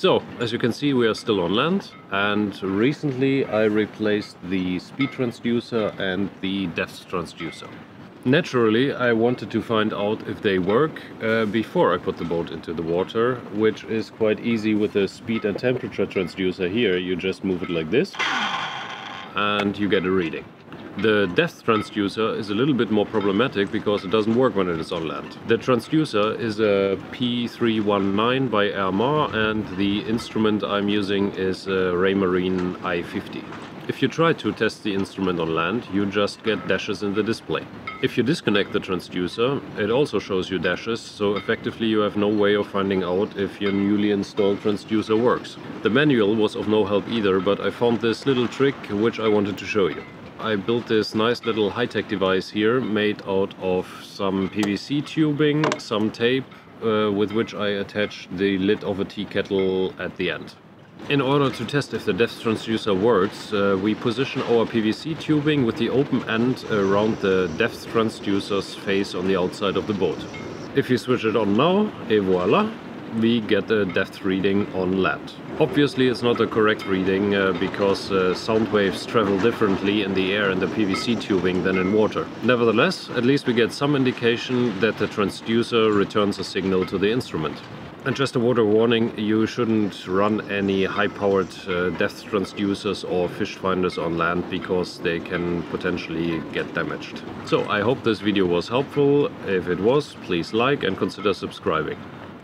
So, as you can see, we are still on land, and recently I replaced the speed transducer and the depth transducer. Naturally, I wanted to find out if they work uh, before I put the boat into the water, which is quite easy with the speed and temperature transducer here. You just move it like this, and you get a reading. The depth transducer is a little bit more problematic because it doesn't work when it is on land. The transducer is a P319 by Airmar and the instrument I'm using is a Raymarine i50. If you try to test the instrument on land, you just get dashes in the display. If you disconnect the transducer, it also shows you dashes, so effectively you have no way of finding out if your newly installed transducer works. The manual was of no help either, but I found this little trick which I wanted to show you. I built this nice little high-tech device here made out of some PVC tubing, some tape uh, with which I attached the lid of a tea kettle at the end. In order to test if the depth transducer works, uh, we position our PVC tubing with the open end around the depth transducer's face on the outside of the boat. If you switch it on now, et voila, we get a depth reading on land. Obviously it's not a correct reading uh, because uh, sound waves travel differently in the air in the PVC tubing than in water. Nevertheless, at least we get some indication that the transducer returns a signal to the instrument. And just a water warning, you shouldn't run any high-powered uh, depth transducers or fish finders on land because they can potentially get damaged. So I hope this video was helpful. If it was, please like and consider subscribing